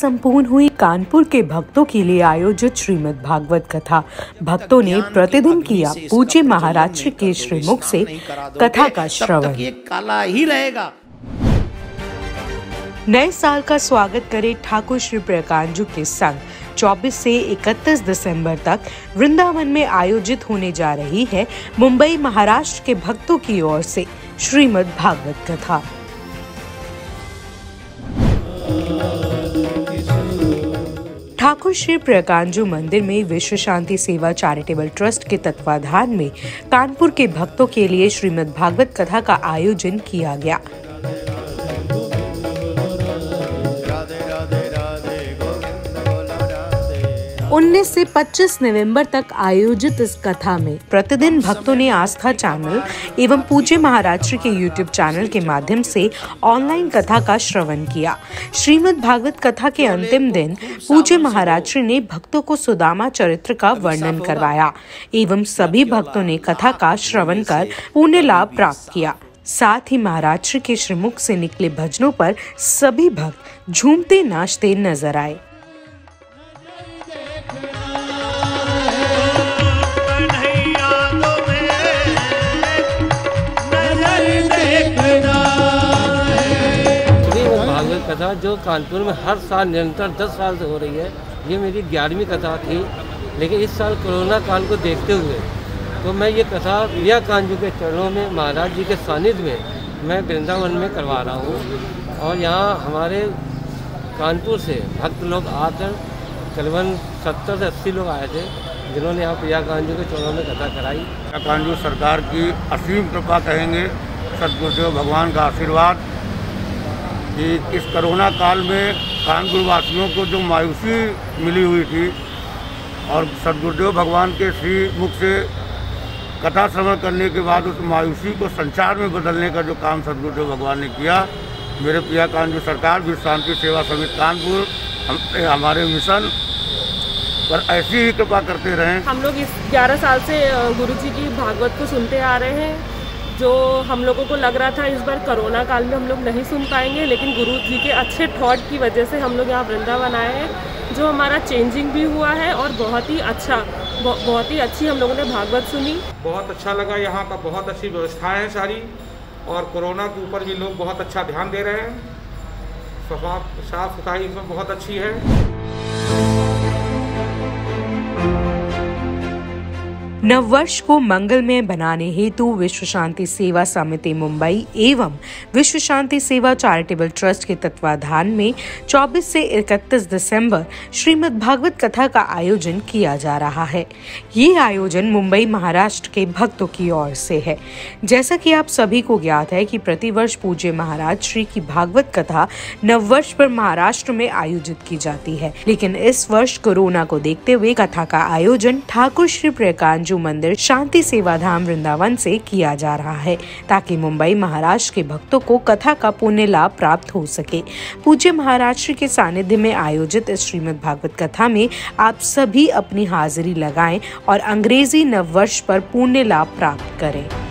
संपूर्ण हुई कानपुर के भक्तों के लिए आयोजित श्रीमद् भागवत कथा। भक्तों ने प्रतिदिन किया। पूज्य महाराष्ट्र के श्रीमुख से कथा का श्रवण। काला ही रहेगा। नए साल का स्वागत करे ठाकुर श्री प्रकांजू के संग। 24 से 31 दिसंबर तक वृंदावन में आयोजित होने जा रही है मुंबई महाराष्ट्र के भक्तों की ओर से श्रीमद् भागवत कथा। ठाकुर श्री प्रकांजू मंदिर में विश्व शांति सेवा चैरिटेबल ट्रस्ट के तत्वाधान में कानपुर के भक्तों के लिए श्रीमद् भागवत कथा का आयोजन किया गया। 19 से 25 नवंबर तक आयोजित इस कथा में प्रतिदिन भक्तों ने आस्था चैनल एवं पूज्य महाराष्ट्र के यूट्यूब चैनल के माध्यम से ऑनलाइन कथा का श्रवण किया। श्रीमद् भागवत कथा के अंतिम दिन पूज्य महाराष्ट्र ने भक्तों को सुदामा चरित्र का वर्णन करवाया एवं सभी भक्तों ने कथा का श्रवण कर पुण्य लाभ प्राप्त किया। साथ ही महाराष्ट्र के श्रीमुख से निकले भजनों पर सभी भक्त झूमते नाचते नज़र आए। कथा जो कानपुर में हर साल निरंतर दस साल से हो रही है, ये मेरी ग्यारहवीं कथा थी। लेकिन इस साल कोरोना काल को देखते हुए तो मैं ये कथा प्रिया कांजू के चरणों में, महाराज जी के सानिध्य में, मैं वृंदावन में करवा रहा हूँ। और यहाँ हमारे कानपुर से भक्त लोग आकर करीबन सत्तर से अस्सी लोग आए थे, जिन्होंने यहाँ प्रिया कांजू के चरणों में कथा कराई। प्रिया कांजू सरकार की असीम कृपा कहेंगे, सदगुरुदेव भगवान का आशीर्वाद। कि इस कोरोना काल में कानपुर वासियों को जो मायूसी मिली हुई थी और सदगुरुदेव भगवान के श्री मुख से कथा श्रवण करने के बाद उस मायूसी को संचार में बदलने का जो काम सदगुरुदेव भगवान ने किया मेरे प्रिया कानपुर सरकार विश्व शांति सेवा समिति कानपुर हम, हमारे मिशन पर ऐसी ही कृपा करते रहें। हम लोग इस 11 साल से गुरु जी की भागवत को सुनते आ रहे हैं। जो हम लोगों को लग रहा था इस बार कोरोना काल में हम लोग नहीं सुन पाएँगे, लेकिन गुरु जी के अच्छे थॉट की वजह से हम लोग यहाँ वृंदावन आए हैं, जो हमारा चेंजिंग भी हुआ है और बहुत ही अच्छा बहुत ही अच्छी हम लोगों ने भागवत सुनी। बहुत अच्छा लगा यहाँ का, बहुत अच्छी व्यवस्थाएँ हैं सारी, और कोरोना के ऊपर भी लोग बहुत अच्छा ध्यान दे रहे हैं। साफ़ सफ़ाई इसमें बहुत अच्छी है। नववर्ष को मंगलमय बनाने हेतु विश्व शांति सेवा समिति मुंबई एवं विश्व शांति सेवा चैरिटेबल ट्रस्ट के तत्वाधान में 24 से 31 दिसंबर श्रीमद् भागवत कथा का आयोजन किया जा रहा है। ये आयोजन मुंबई महाराष्ट्र के भक्तों की ओर से है। जैसा कि आप सभी को ज्ञात है कि प्रतिवर्ष पूज्य महाराज श्री की भागवत कथा नववर्ष पर महाराष्ट्र में आयोजित की जाती है। लेकिन इस वर्ष कोरोना को देखते हुए कथा का आयोजन ठाकुर श्री प्रकांज मंदिर शांति सेवा धाम वृंदावन से किया जा रहा है, ताकि मुंबई महाराष्ट्र के भक्तों को कथा का पुण्य लाभ प्राप्त हो सके। पूज्य महाराष्ट्र के सानिध्य में आयोजित श्रीमद भागवत कथा में आप सभी अपनी हाजिरी लगाएँ और अंग्रेज़ी नववर्ष पर पुण्य लाभ प्राप्त करें।